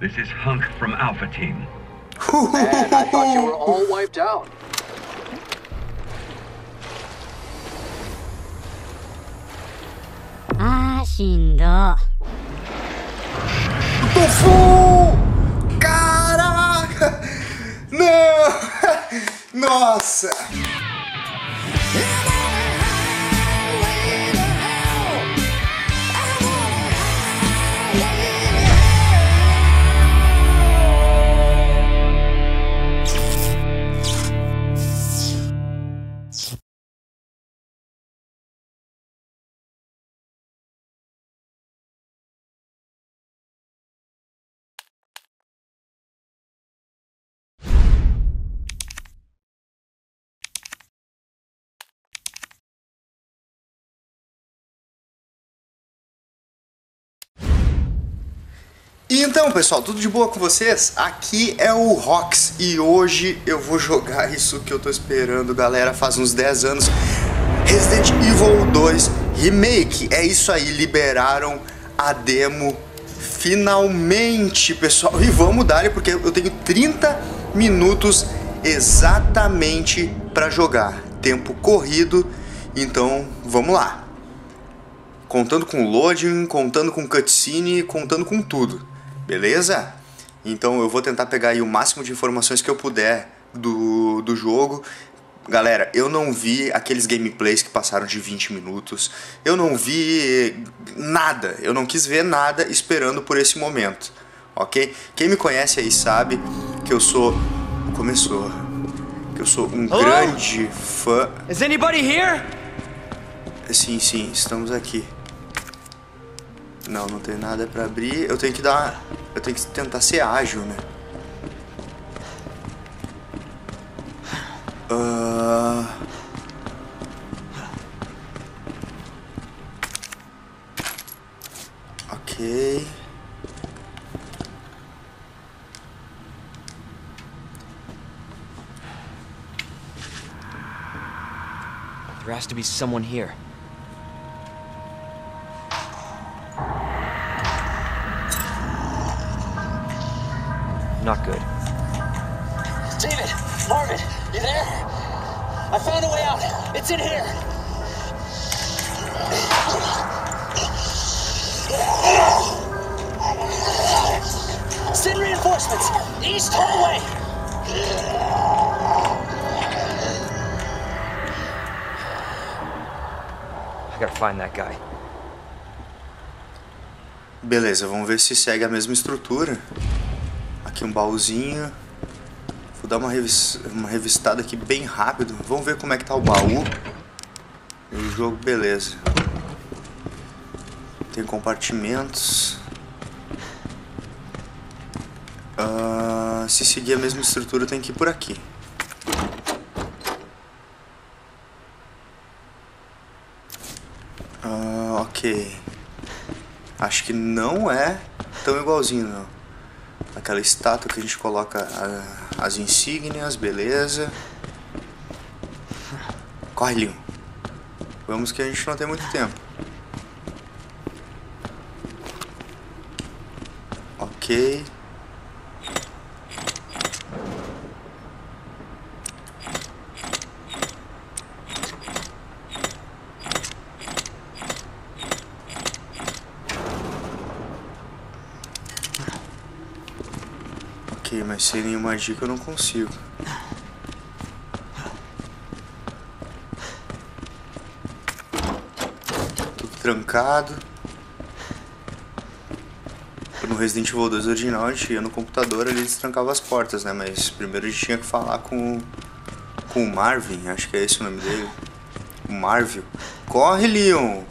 This is Hunk from Alpha Team. Man, I thought you were all wiped out. Ah, しんど。 Tofu! Caraca! Não! Nossa! Então, pessoal, tudo de boa com vocês? Aqui é o Rox e hoje eu vou jogar isso que eu tô esperando, galera, faz uns 10 anos. Resident Evil 2 Remake. É isso aí, liberaram a demo finalmente, pessoal. E vamos dar, porque eu tenho 30 minutos exatamente para jogar. Tempo corrido, então vamos lá. Contando com loading, contando com cutscene, contando com tudo. Beleza? Então eu vou tentar pegar aí o máximo de informações que eu puder do, do jogo. Galera, eu não vi aqueles gameplays que passaram de 20 minutos. Eu não vi nada. Eu não quis ver nada esperando por esse momento. Ok? Quem me conhece aí sabe que eu sou. Começou. Que eu sou um Hello? grande fã. Is anybody here? Sim, sim, estamos aqui. Não, não tem nada pra abrir. Eu tenho que dar. Eu tenho que tentar ser ágil, né? Ah. Ok. There has to be someone here. Beleza, vamos ver se segue a mesma estrutura. Aqui um baúzinho. Vou dar uma, revis uma revistada aqui bem rápido. Vamos ver como é que tá o baú. E o jogo, beleza. Tem compartimentos. Ah, se seguir a mesma estrutura, tem que ir por aqui. Ah, ok. Acho que não é tão igualzinho, não. Aquela estátua que a gente coloca a- as insígnias, beleza. Corre, Leon. Vamos que a gente não tem muito tempo. Ok. Ok, mas sem nenhuma dica eu não consigo. Tudo trancado. No Resident Evil 2 original a gente ia no computador e destrancava as portas, né? Mas primeiro a gente tinha que falar com, com o Marvin, acho que é esse o nome dele. O. Corre, Leon!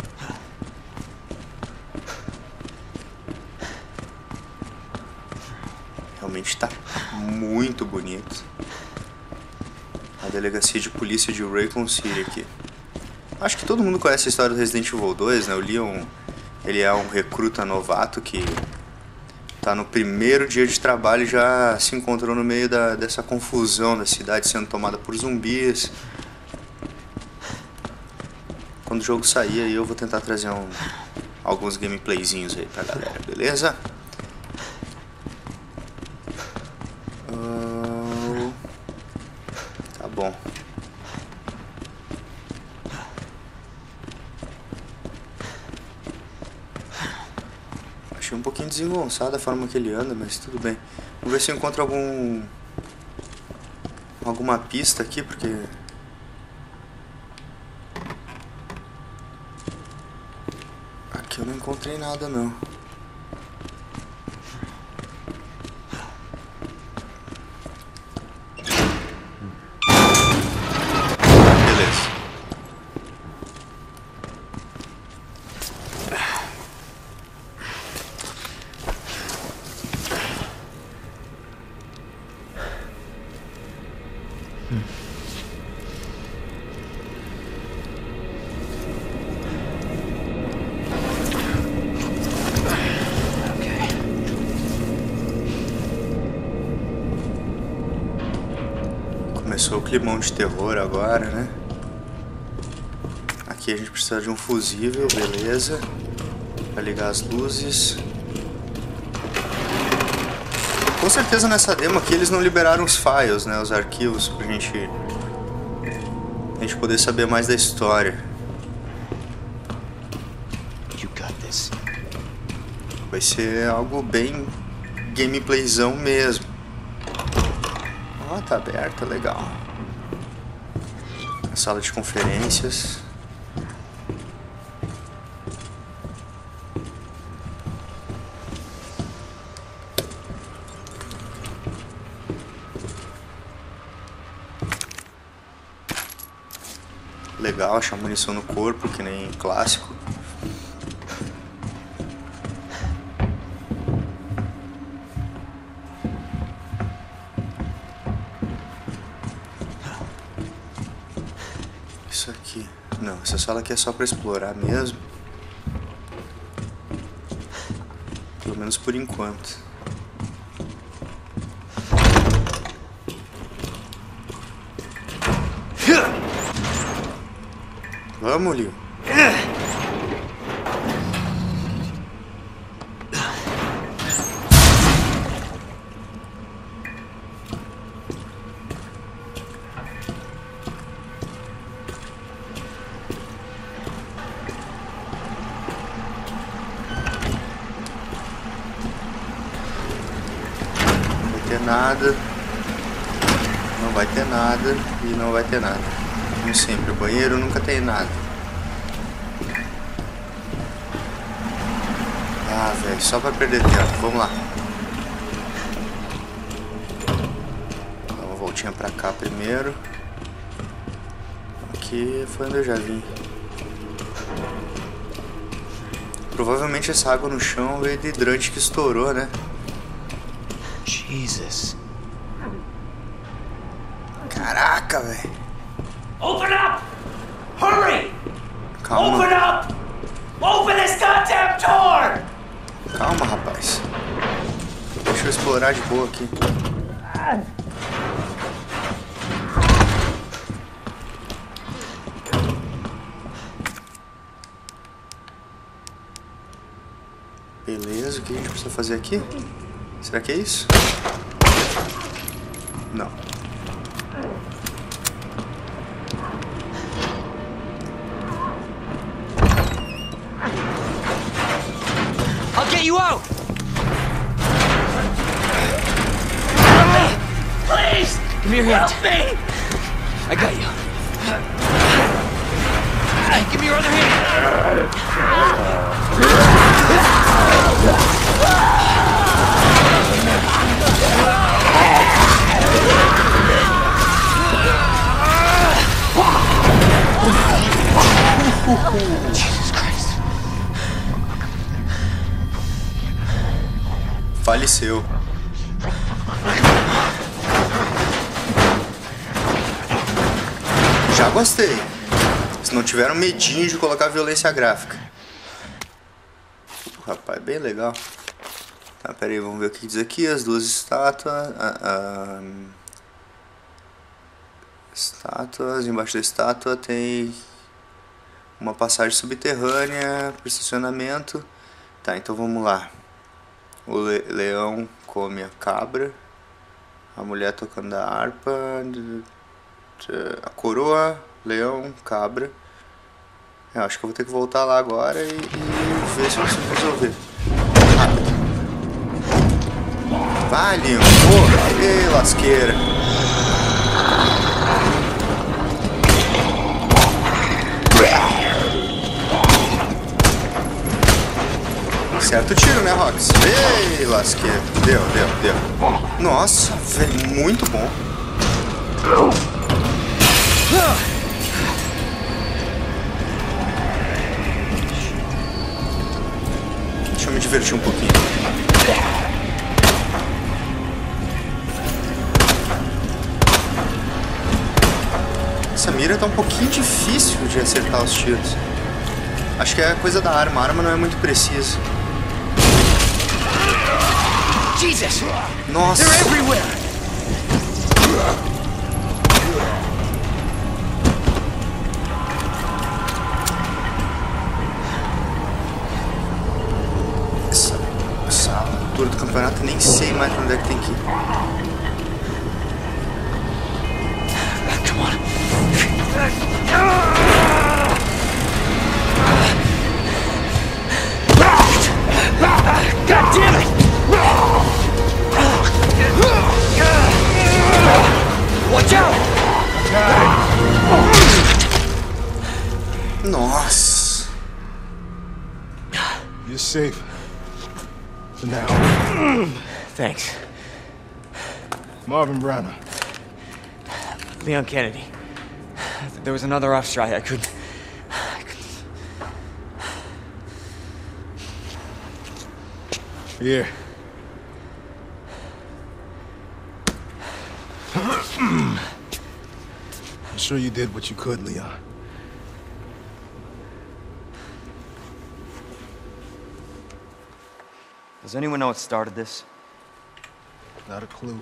Realmente tá muito bonito. A delegacia de polícia de Raycon City aqui. Acho que todo mundo conhece a história do Resident Evil 2, né? O Leon, ele é um recruta novato que tá no primeiro dia de trabalho e já se encontrou no meio da, dessa confusão da cidade sendo tomada por zumbis. Quando o jogo sair aí eu vou tentar trazer um, alguns gameplayzinhos aí pra galera, beleza? bom. Achei um desengonçado a forma que ele anda, mas tudo bem. Vamos ver se eu encontro algum... Alguma pista aqui, porque... Aqui eu não encontrei nada, não. Começou o climão de terror agora, né? Aqui a gente precisa de um fusível, beleza. Pra ligar as luzes. Com certeza nessa demo aqui eles não liberaram os files, né? Os arquivos pra gente... A gente poder saber mais da história. Vai ser algo bem gameplayzão mesmo. Ó, tá aberta, legal. A sala de conferências. Legal, achar munição no corpo, que nem clássico. Sala aqui é só pra explorar mesmo. Pelo menos por enquanto. Vamos, Leo. Não vai ter nada. Não vai ter nada e não vai ter nada. Como sempre, o banheiro nunca tem nada. Ah, velho, só pra perder tempo. Vamos lá. Dá uma voltinha pra cá primeiro. Aqui foi onde eu já vim. Provavelmente essa água no chão veio do hidrante que estourou, né? Jesus. Caraca, velho. Open up! Hurry! Calma. Open up! Open this goddamn door! Calma, rapaz. Deixa eu explorar de boa aqui. Beleza, o que a gente precisa fazer aqui? Será que é isso? Não. I'll get you out! Please! Give me your hand. Help me! I got you. Give me your other hand. Jesus Faleceu. Já gostei. Se não tiveram medinho de colocar violência gráfica. O rapaz, bem legal. Tá, pera aí, vamos ver o que diz aqui. As duas estátuas. ah, ah, estátuas. Embaixo da estátua tem uma passagem subterrânea para estacionamento. Tá, então vamos lá. O le- leão come a cabra. A mulher tocando a harpa. A coroa, leão, cabra. Eu acho que eu vou ter que voltar lá agora e, e ver se eu consigo resolver. Rápido. Vai, Leon. Porra, Ê, lasqueira. Certo tiro, né, Rox? Ei, lasqueira. Deu, deu, deu. Nossa, velho, muito bom. Deixa eu me divertir um pouquinho. Essa mira tá um pouquinho difícil de acertar os tiros. Acho que é coisa da arma. A arma não é muito precisa. Jesus! Nossa! They're everywhere! Essa, essa altura do campeonato nem sei mais pra onde é que tem que ir. God damn it! Watch out! Nossa! You're safe. For now. Thanks. Marvin Browner. Leon Kennedy. There was another off strike. I couldn't. Here. Sure you did what you could, Leon. Does anyone know what started this? Not a clue.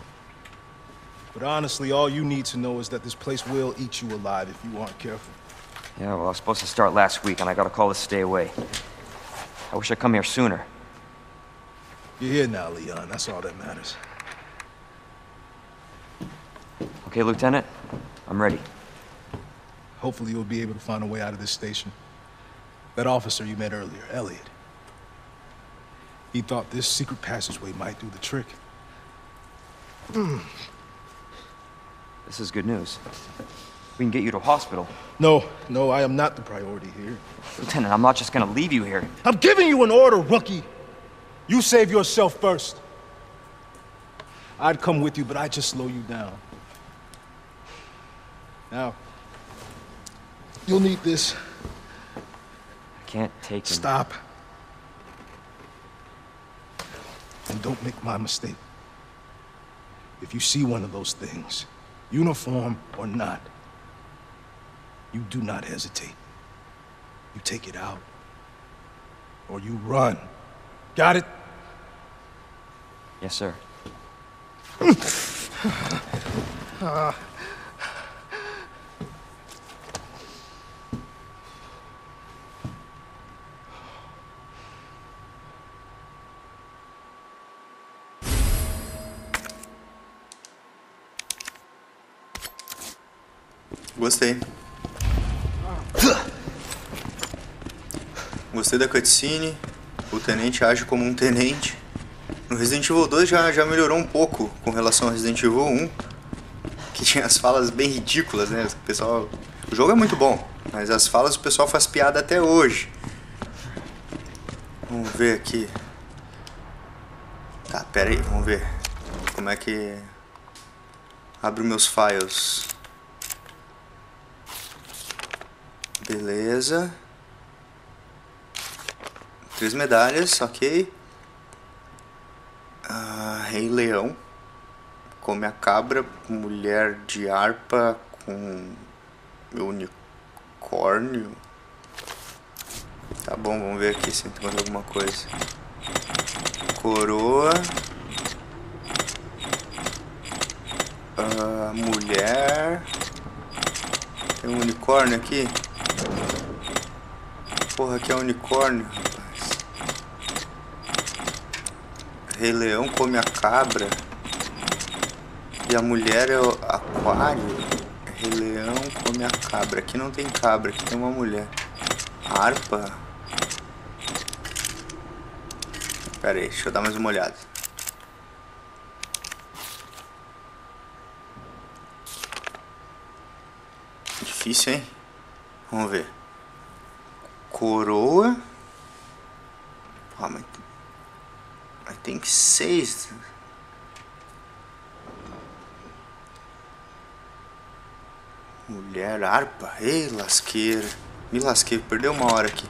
But honestly, all you need to know is that this place will eat you alive if you aren't careful. Yeah, well, I was supposed to start last week, and I got a call to stay away. I wish I'd come here sooner. You're here now, Leon. That's all that matters. Okay, Lieutenant? I'm ready. Hopefully, you'll be able to find a way out of this station. That officer you met earlier, Elliot. He thought this secret passageway might do the trick. Hmm. This is good news. We can get you to a hospital. No, no, I am not the priority here. Lieutenant, I'm not just gonna leave you here. I'm giving you an order, rookie. You save yourself first. I'd come with you, but I'd just slow you down. Now, you'll need this. I can't take him. Stop. And don't make my mistake. If you see one of those things, uniform or not, you do not hesitate. You take it out. Or you run. Got it? Yes, sir. Ah. Gostei. Gostei da cutscene. O tenente age como um tenente. No Resident Evil 2 já, já melhorou um pouco com relação ao Resident Evil 1. Que tinha as falas bem ridículas, né? O pessoal. O jogo é muito bom, mas as falas o pessoal faz piada até hoje. Vamos ver aqui. Tá, pera aí, vamos ver. Como é que. Abro meus files. Beleza. Três medalhas, ok. Ah, Rei Leão. Come a cabra. Mulher de harpa com unicórnio. Tá bom, vamos ver aqui se tem mais alguma coisa. Coroa. Ah, mulher. Tem um unicórnio aqui. Porra, aqui é unicórnio, rapaz. Rei Leão come a cabra. E a mulher é o aquário. Rei Leão come a cabra. Aqui não tem cabra, aqui tem uma mulher. Harpa. Pera aí, deixa eu dar mais uma olhada. Difícil, hein? Vamos ver. Coroa. Ah, mas... Mas tem que seis. Mulher, harpa. Ei, lasqueira. Me lasquei, perdeu uma hora aqui.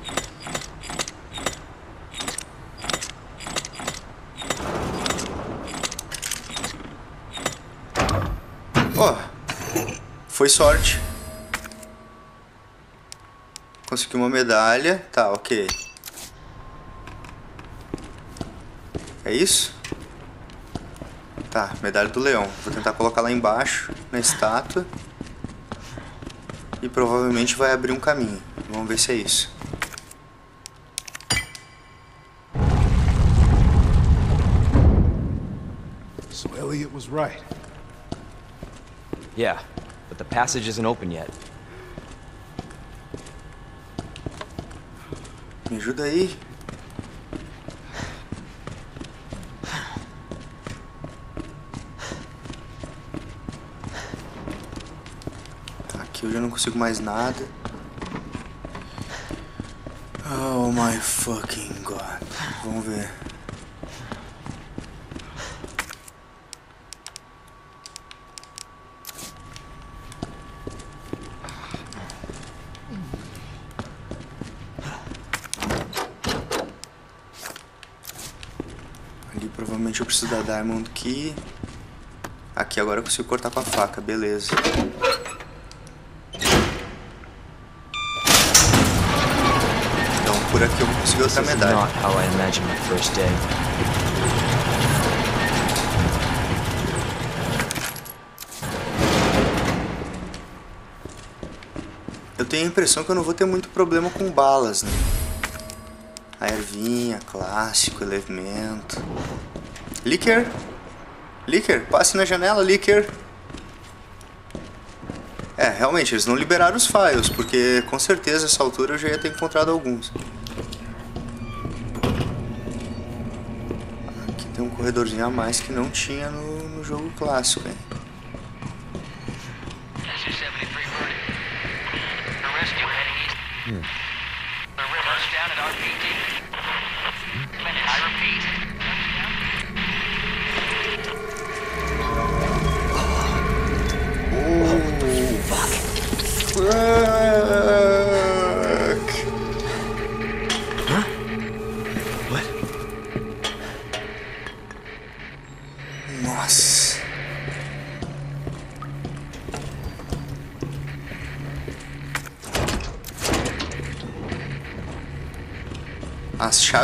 Oh, foi sorte. Consegui uma medalha. Tá, ok. É isso? Tá, medalha do leão. Vou tentar colocar lá embaixo, na estátua. E provavelmente vai abrir um caminho. Vamos ver se é isso. So Elliot was right. Yeah, but the passage isn't open yet. Me ajuda aí. Aqui eu já não consigo mais nada. Oh my fucking god. Vamos ver. Eu preciso da Diamond Key. Aqui agora eu consigo cortar com a faca, beleza. Então por aqui eu vou conseguir outra medalha. Eu tenho a impressão que eu não vou ter muito problema com balas, né? A ervinha, clássico, elemento. Licker? Licker, passe na janela, Licker. É, realmente, eles não liberaram os files, porque com certeza essa altura eu já ia ter encontrado alguns. Aqui tem um corredorzinho a mais que não tinha no, no jogo clássico, hein? SU-73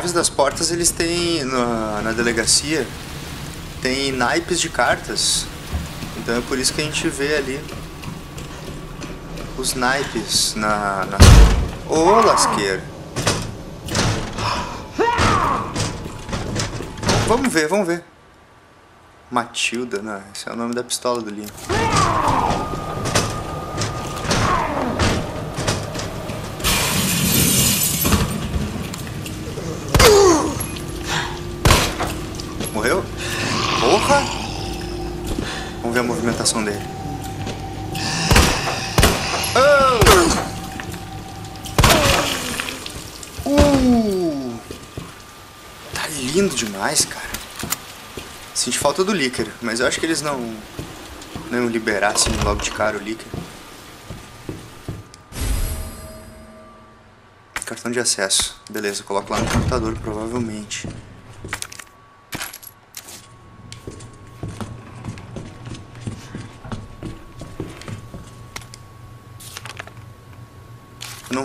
chaves das portas eles têm na, na delegacia tem naipes de cartas. Então é por isso que a gente vê ali os naipes na. na... Ô lasqueira! Vamos ver, vamos ver. Matilda, né? Esse é o nome da pistola do Liam. A movimentação dele. Oh! Uh! Tá lindo demais, cara. Senti falta do Licker, mas eu acho que eles não. não assim logo de cara o Licker. Cartão de acesso. Beleza, coloco lá no computador, provavelmente.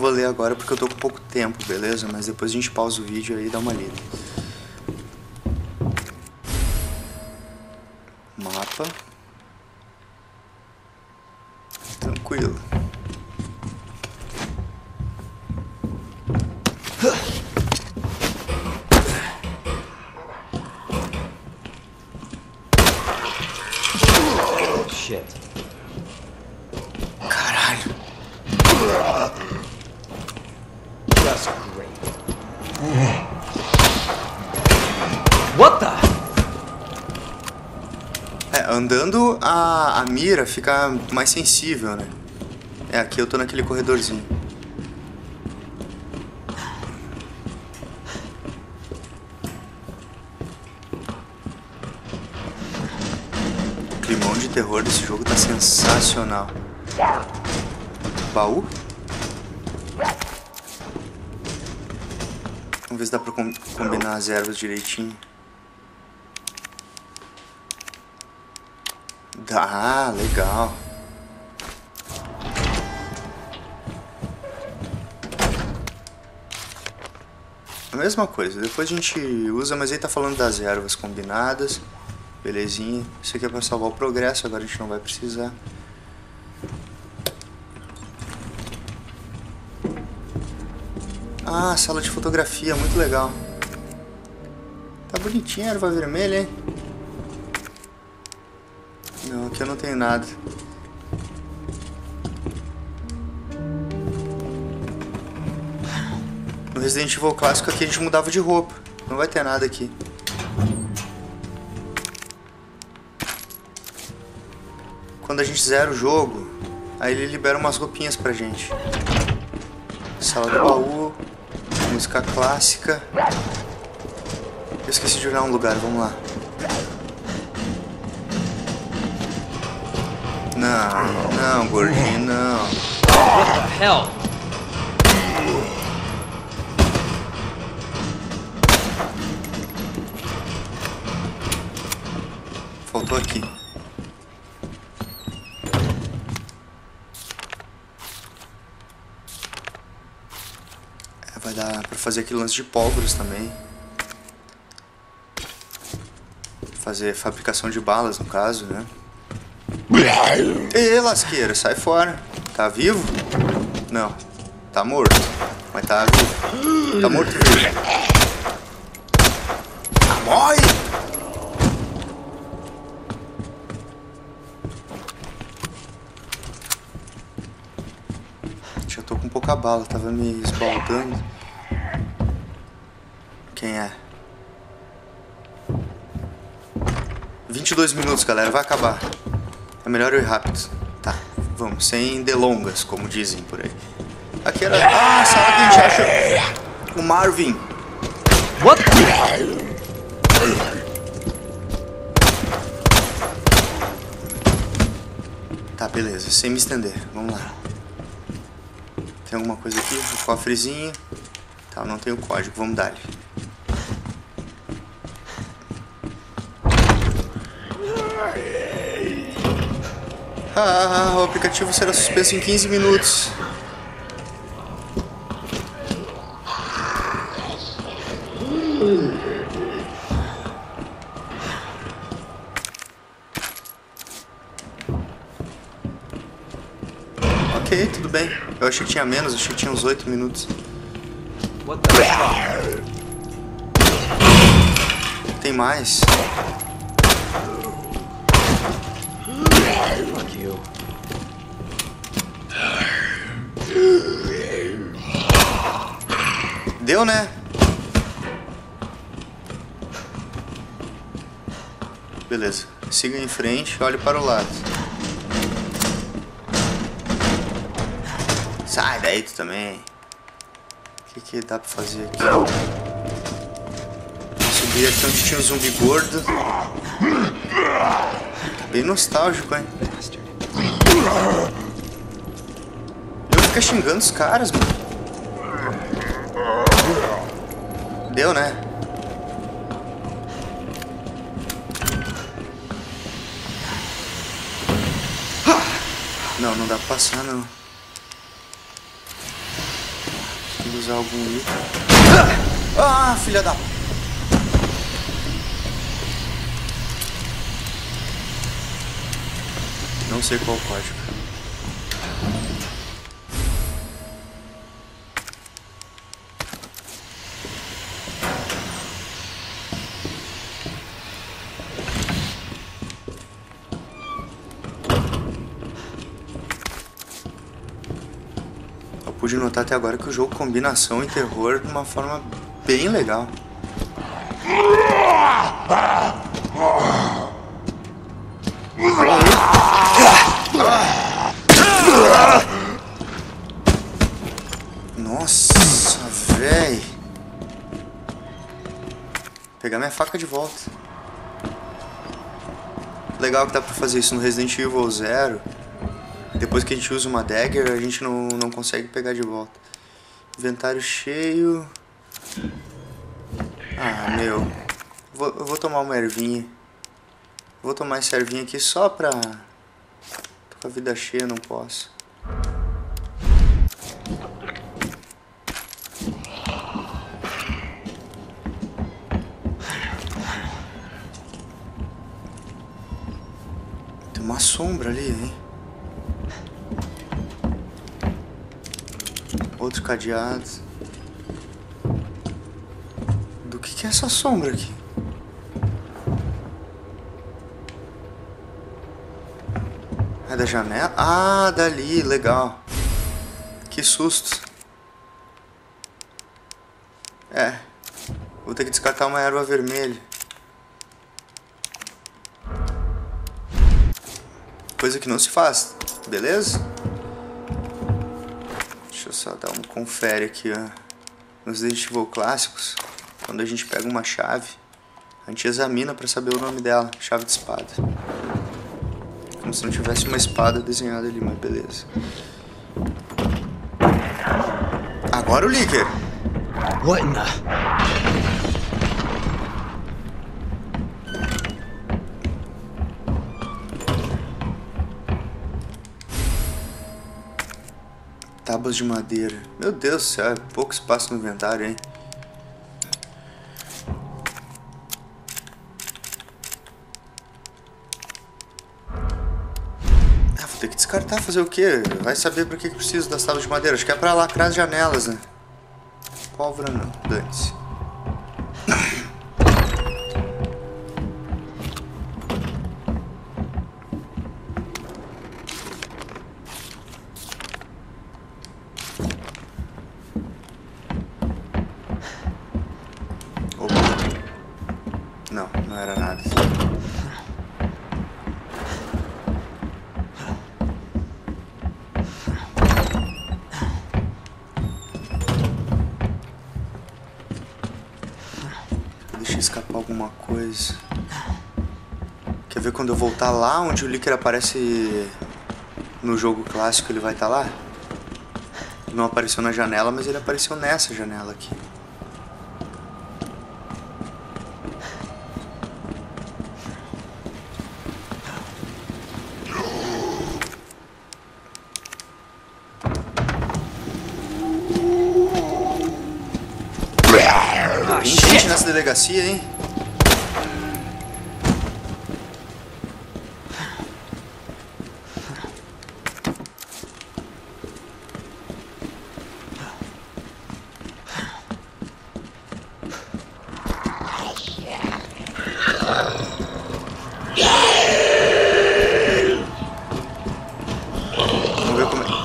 Vou ler agora porque eu tô com pouco tempo, beleza? Mas depois a gente pausa o vídeo aí e dá uma lida. Mapa. Tranquilo. Shit. É, andando a, a mira fica mais sensível, né? É, aqui eu tô naquele corredorzinho. O climão de terror desse jogo tá sensacional. Baú? Vamos ver se dá pra com- combinar as ervas direitinho. Dá, legal. A mesma coisa, depois a gente usa, mas aí tá falando das ervas combinadas. Belezinha. Isso aqui é pra salvar o progresso, agora a gente não vai precisar. Ah, sala de fotografia, muito legal. Tá bonitinha a erva vermelha, hein? Aqui eu não tenho nada. No Resident Evil clássico aqui a gente mudava de roupa. Não vai ter nada aqui. Quando a gente zera o jogo, aí ele libera umas roupinhas pra gente. Sala do baú, música clássica. Eu esqueci de olhar um lugar, vamos lá. Não, não, gordinho, não. What the hell? Faltou aqui. É, vai dar pra fazer aquele lance de pólvoros também. Fazer fabricação de balas, no caso, né? Ê, lasqueira, sai fora. Tá vivo? Não. Tá morto. Mas tá vivo. Tá morto vivo. Ah, morre! Já tô com pouca bala, tava me esbaldando. Quem é? 22 minutos, galera, vai acabar. É melhor eu ir rápido. Tá, vamos, sem delongas, como dizem por aí. Aqui era. Ah, sala que a gente acha. O Marvin. What the? Tá, beleza, sem me estender. Vamos lá. Tem alguma coisa aqui? Um cofrezinho. Tá, não tem o código, vamos dar -lhe. Ah, o aplicativo será suspenso em 15 minutos. Ok, tudo bem. Eu achei que tinha menos, achei que tinha uns 8 minutos. Tem mais. You. Deu, né? Beleza. Siga em frente, olhe para o lado. Sai daí tu também. O que, que dá pra fazer aqui? Subir aqui onde tinha o zumbi gordo. Bem nostálgico, hein? Eu ficar xingando os caras, mano. Deu, né? Não, não dá pra passar, não. Tem que usar algum item. Ah, filha da... Não sei qual código. Eu pude notar até agora que o jogo combina ação e terror de uma forma bem legal. minha faca de volta. Legal que dá pra fazer isso no Resident Evil Zero. Depois que a gente usa uma dagger, a gente não, não consegue pegar de volta. Inventário cheio. Ah, meu. Vou, eu vou tomar uma ervinha. Vou tomar essa ervinha aqui só pra... Tô com a vida cheia, não posso. Sombra ali, hein? Outro cadeado. Do que, que é essa sombra aqui? É da janela? Ah, dali, legal. Que susto. É. Vou ter que descartar uma erva vermelha. Coisa que não se faz, beleza? Deixa eu só dar um confere aqui, ó. Nos Evil clássicos, quando a gente pega uma chave, a gente examina pra saber o nome dela, chave de espada. Como se não tivesse uma espada desenhada ali, mas beleza. Agora o Licker. What in the... Tábuas de madeira. Meu Deus do céu, é pouco espaço no inventário, hein? Ah, vou ter que descartar, fazer o quê? Vai saber pra que que preciso das tábuas de madeira. Acho que é pra lacrar as janelas, né? Pólvora não, dane-se. Opa. Não, não era nada. Escapar alguma coisa. Quer ver quando eu voltar lá onde o Licker aparece no jogo clássico, ele vai estar lá? Não apareceu na janela, mas ele apareceu nessa janela aqui. Tem gente nessa delegacia, hein? Vamos ver como é.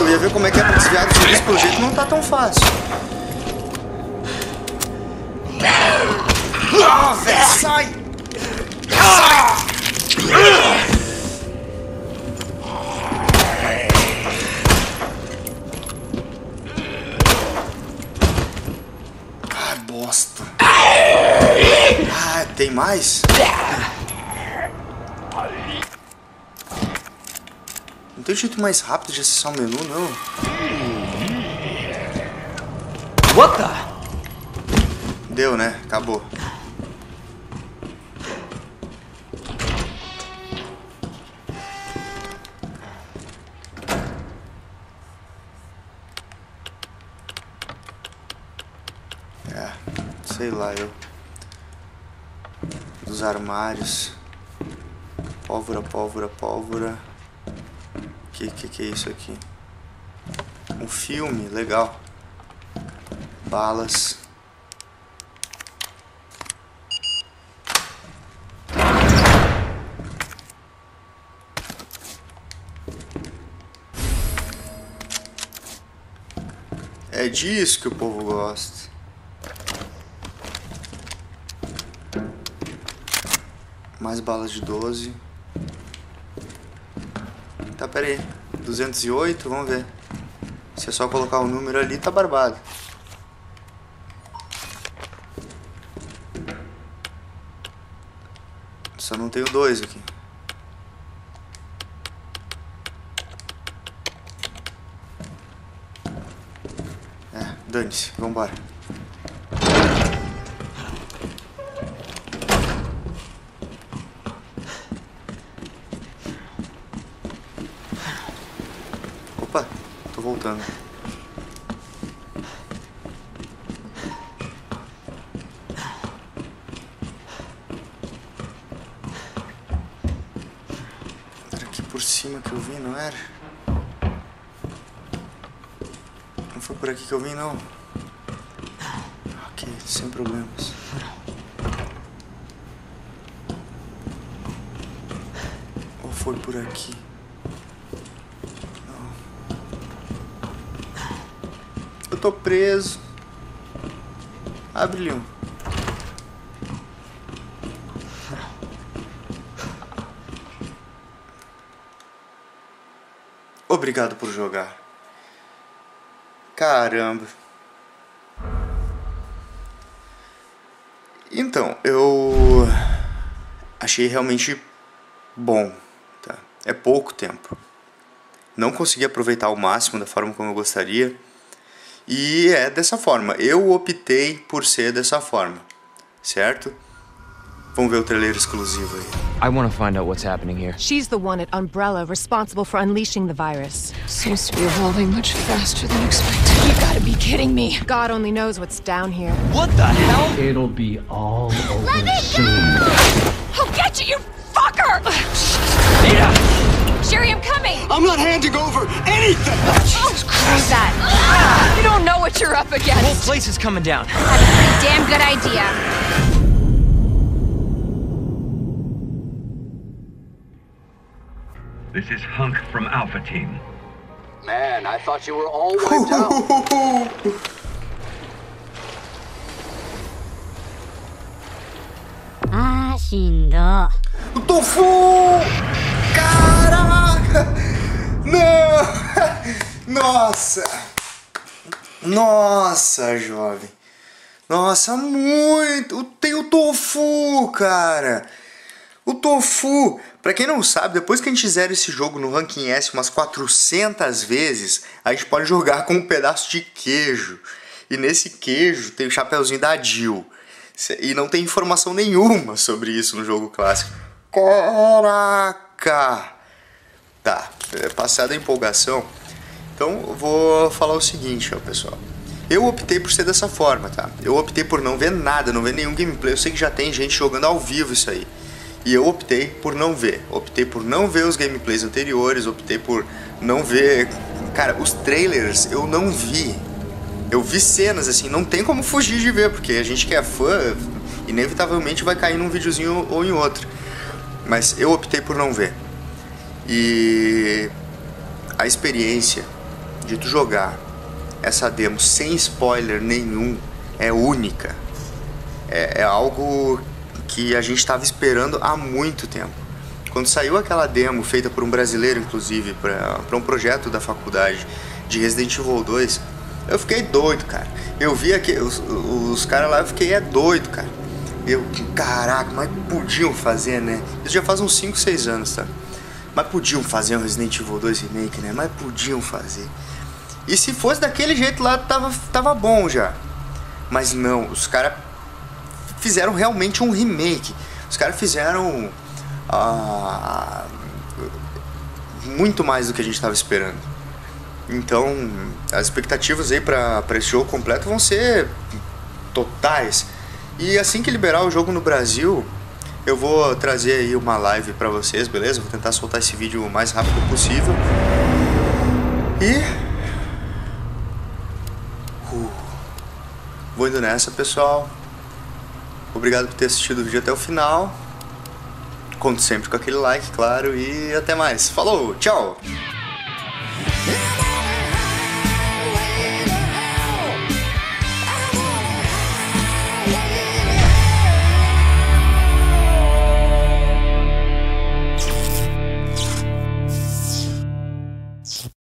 Eu ia ver como é que é pra desviar dos zumbis, pelo jeito não tá tão fácil. Ah, velho, sai! Ai, bosta. Ah, tem mais? Não tem jeito mais rápido de acessar o menu, não. What the? Deu, né? Acabou. É, sei lá, eu. Dos armários. Pólvora, pólvora, pólvora. Que que que é isso aqui? Um filme, legal balas. É disso que o povo gosta. Mais balas de 12. Tá, pera aí. 208, vamos ver. Se é só colocar o número ali, tá barbado. Só não tenho dois aqui. É, dane-se, vambora. Opa, tô voltando. Era aqui por cima que eu vim, não era? Não foi por aqui que eu vim, não. Ok, sem problemas. Ou foi por aqui? Eu tô preso. Abre, Leon. Obrigado por jogar. Caramba. Então, eu achei realmente bom, tá? É pouco tempo. Não consegui aproveitar ao máximo da forma como eu gostaria. E é dessa forma. Eu optei por ser dessa forma, certo? Vamos ver o trailer exclusivo aí. I want to find out what's happening here. She's the one at Umbrella responsible for unleashing the virus. Seems to be evolving much faster than expected. You gotta be kidding me. God only knows what's down here. What the hell? It'll be all over soon. Let it go! I'll get you, you fucker! Sherry, I'm coming! I'm not handing over anything! Oh, Who's that? Ah! You don't know what you're up against. The whole place is coming down. That's a Damn good idea. This is Hunk from Alpha Team. Man, I thought you were all wiped out. O Tofu! Caraca! Não! Nossa! Nossa, jovem! Nossa, muito! Tem o Tofu, cara! O Tofu! Pra quem não sabe, depois que a gente zera esse jogo no Ranking S umas 400 vezes, a gente pode jogar com um pedaço de queijo. E nesse queijo tem o chapeuzinho da Jill. E não tem informação nenhuma sobre isso no jogo clássico. Caraca! Tá, é, passada a empolgação, então vou falar o seguinte, ó, pessoal. Eu optei por ser dessa forma, tá? Eu optei por não ver nada, não ver nenhum gameplay. Eu sei que já tem gente jogando ao vivo isso aí. E eu optei por não ver. Optei por não ver os gameplays anteriores, optei por não ver. Cara, os trailers eu não vi. Eu vi cenas assim, não tem como fugir de ver, porque a gente que é fã, inevitavelmente vai cair num videozinho ou em outro. Mas eu optei por não ver. E a experiência de tu jogar essa demo sem spoiler nenhum é única. É, é algo que a gente estava esperando há muito tempo. Quando saiu aquela demo feita por um brasileiro, inclusive, para um projeto da faculdade de Resident Evil 2, eu fiquei doido, cara. Eu vi aqui, os, os caras lá, eu fiquei é doido, cara. Eu, caraca, mas podiam fazer, né? Isso já faz uns 5, 6 anos, tá? Mas podiam fazer um Resident Evil 2 Remake, né? Mas podiam fazer. E se fosse daquele jeito lá, tava, tava bom já. Mas não, os caras fizeram realmente um remake. Os caras fizeram ah, muito mais do que a gente estava esperando. Então, as expectativas aí para esse jogo completo vão ser totais. E assim que liberar o jogo no Brasil, eu vou trazer aí uma live para vocês, beleza? Vou tentar soltar esse vídeo o mais rápido possível. E Uh, vou indo nessa, pessoal. Obrigado por ter assistido o vídeo até o final. Conto sempre com aquele like, claro, e até mais. Falou, tchau!